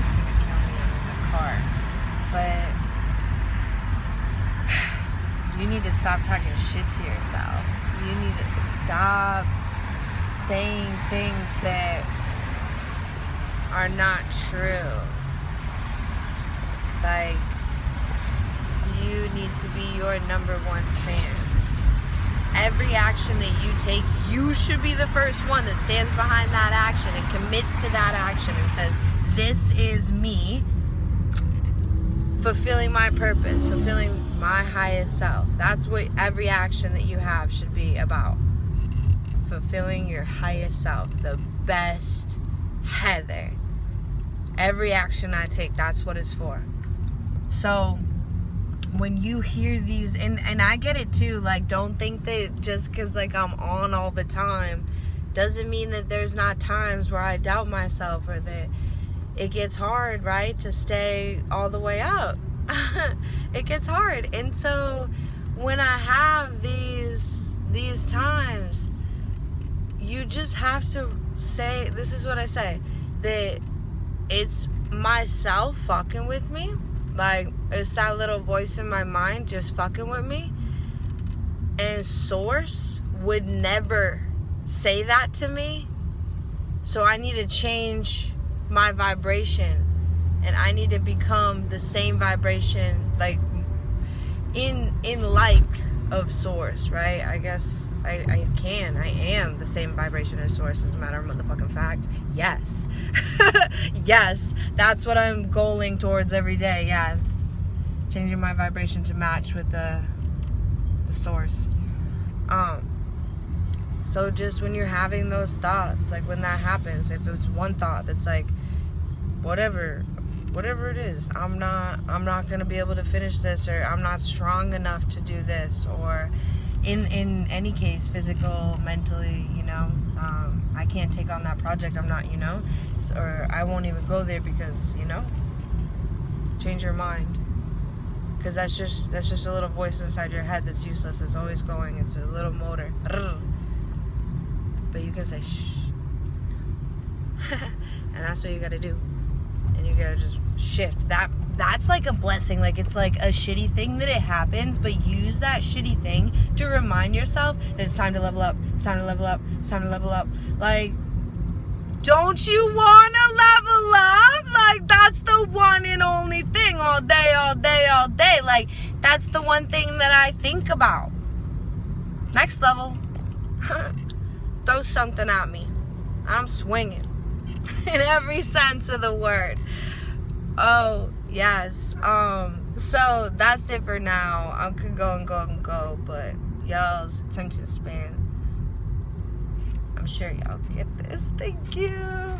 that's gonna kill me. In the car. But you need to stop talking shit to yourself. You need to stop saying things that are not true. Like, you need to be your number one fan. Every action that you take, you should be the first one that stands behind that action and commits to that action and says, This is me fulfilling my purpose, fulfilling my highest self. That's what every action that you have should be about. Fulfilling your highest self, the best Heather. Every action I take, that's what it's for. So when you hear these and and I get it too, like don't think that just cuz like I'm on all the time doesn't mean that there's not times where I doubt myself or that it gets hard, right, to stay all the way up. it gets hard. And so when I have these these times, you just have to say this is what I say that it's myself fucking with me. Like it's that little voice in my mind just fucking with me. And source would never say that to me. So I need to change my vibration and I need to become the same vibration like in in like of source, right? I guess I, I can. I am the same vibration as source as a matter of motherfucking fact. Yes. yes. That's what I'm goaling towards every day. Yes. Changing my vibration to match with the the source. Um so just when you're having those thoughts, like when that happens, if it's one thought that's like whatever whatever it is i'm not i'm not to be able to finish this or i'm not strong enough to do this or in in any case physical mentally you know um, i can't take on that project i'm not you know or i won't even go there because you know change your mind. Because that's just that's just a little voice inside your head that's useless it's always going it's a little motor but you can say shh and that's what you got to do. And you gotta just shift. That that's like a blessing. Like it's like a shitty thing that it happens but use that shitty thing to remind yourself that it's time to level up it's time to level up it's time to level up. Like don't you want to level up? Like that's the one and only thing all day all day all day. Like that's the one thing that i think about. Next level throw something at me i'm swinging in every sense of the word. Oh, yes. Um, so that's it for now. I could go and go and go, but y'all's attention span. I'm sure y'all get this. Thank you.